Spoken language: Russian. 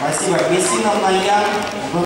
Спасибо. Мессиновна Ян.